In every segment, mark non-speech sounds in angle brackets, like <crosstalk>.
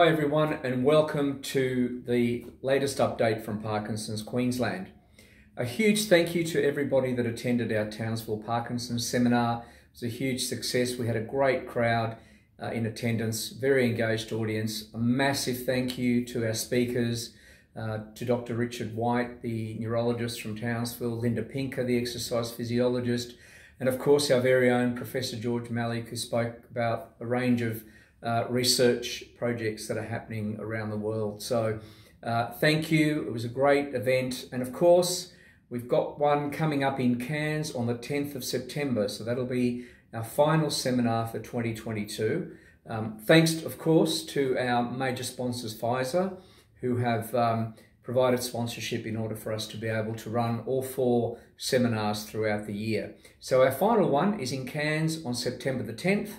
Hi everyone and welcome to the latest update from Parkinson's Queensland. A huge thank you to everybody that attended our Townsville Parkinson's seminar. It was a huge success. We had a great crowd uh, in attendance, very engaged audience. A massive thank you to our speakers, uh, to Dr. Richard White, the neurologist from Townsville, Linda Pinker, the exercise physiologist, and of course our very own Professor George Mellick, who spoke about a range of uh, research projects that are happening around the world. So uh, thank you. It was a great event. And of course, we've got one coming up in Cairns on the 10th of September. So that'll be our final seminar for 2022. Um, thanks, of course, to our major sponsors, Pfizer, who have um, provided sponsorship in order for us to be able to run all four seminars throughout the year. So our final one is in Cairns on September the 10th.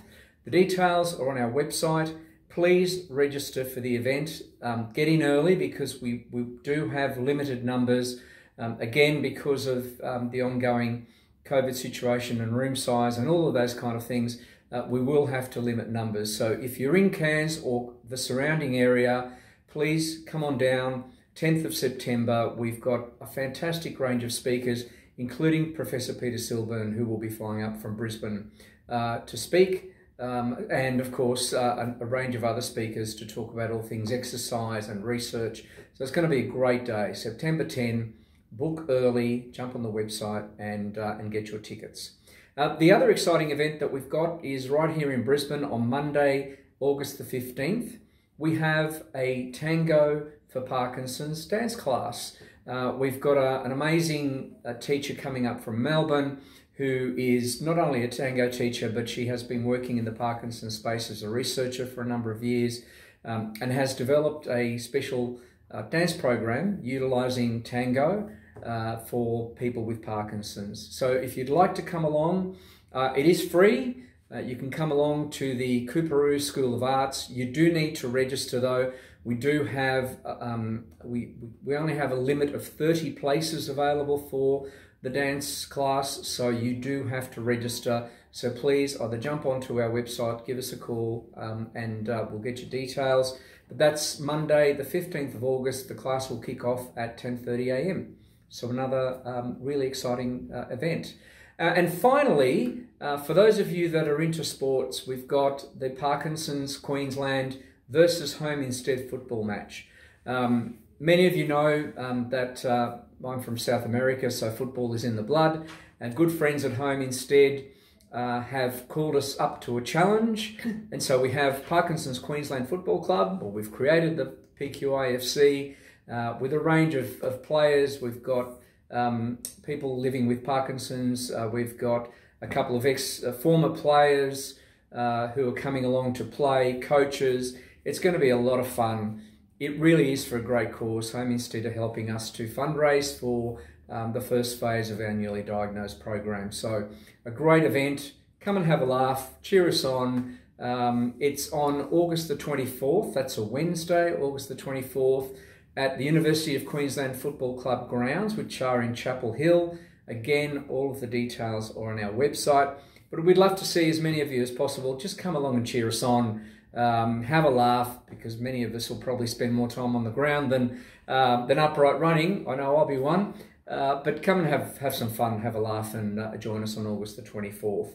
The details are on our website. Please register for the event. Um, get in early because we, we do have limited numbers. Um, again, because of um, the ongoing COVID situation and room size and all of those kind of things, uh, we will have to limit numbers. So if you're in Cairns or the surrounding area, please come on down. 10th of September, we've got a fantastic range of speakers, including Professor Peter Silburn, who will be flying up from Brisbane uh, to speak. Um, and of course, uh, a, a, range of other speakers to talk about all things exercise and research. So it's going to be a great day. September 10, book early, jump on the website and, uh, and get your tickets. Uh, the other exciting event that we've got is right here in Brisbane on Monday, August the 15th. We have a Tango for Parkinson's dance class. Uh, we've got a, an amazing uh, teacher coming up from Melbourne who is not only a tango teacher, but she has been working in the Parkinson space as a researcher for a number of years um, and has developed a special uh, dance program utilizing tango uh, for people with Parkinson's. So if you'd like to come along, uh, it is free. Uh, you can come along to the Coorparoo School of Arts. You do need to register though. We do have, uh, um, we, we only have a limit of 30 places available for the dance class, so you do have to register. So please either jump onto our website, give us a call, um, and uh, we'll get your details. But that's Monday, the 15th of August. The class will kick off at 10.30 a.m. So another um, really exciting uh, event. Uh, and finally, uh, for those of you that are into sports, we've got the Parkinson's Queensland versus Home Instead football match. Um, many of you know um, that uh, I'm from South America, so football is in the blood. And good friends at home instead uh, have called us up to a challenge. <laughs> And so we have Parkinson's Queensland Football Club, or we've created the PQIFC uh, with a range of, of players. We've got um, people living with Parkinson's. Uh, we've got a couple of ex uh, former players uh, who are coming along to play, coaches. It's going to be a lot of fun it really is for a great cause. Home Instead are helping us to fundraise for um, the first phase of our newly diagnosed program. So a great event. Come and have a laugh. Cheer us on. Um, it's on August the 24th. That's a Wednesday, August the 24th, at the University of Queensland Football Club grounds, which are in Chapel Hill. Again, all of the details are on our website. But we'd love to see as many of you as possible. Just come along and cheer us on um, have a laugh because many of us will probably spend more time on the ground than uh, than upright running. I know I'll be one. Uh, but come and have, have some fun, have a laugh, and uh, join us on August the 24th.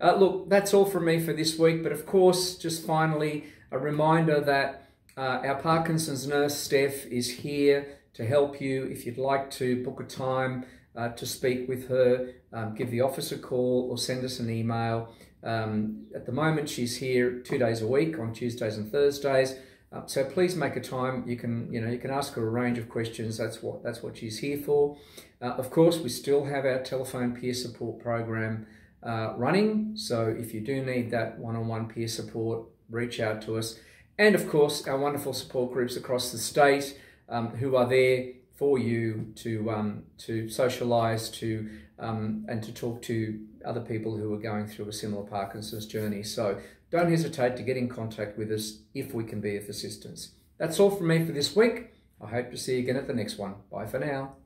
Uh, look, that's all from me for this week. But of course, just finally, a reminder that uh, our Parkinson's nurse, Steph, is here to help you. If you'd like to book a time uh, to speak with her, um, give the office a call or send us an email. Um, at the moment, she's here two days a week on Tuesdays and Thursdays. Uh, so please make a time. You can, you know, you can ask her a range of questions. That's what that's what she's here for. Uh, of course, we still have our telephone peer support program uh, running. So if you do need that one-on-one peer support, reach out to us. And of course, our wonderful support groups across the state um, who are there for you to um, to socialise, to um, and to talk to other people who are going through a similar Parkinson's journey. So don't hesitate to get in contact with us if we can be of assistance. That's all from me for this week. I hope to see you again at the next one. Bye for now.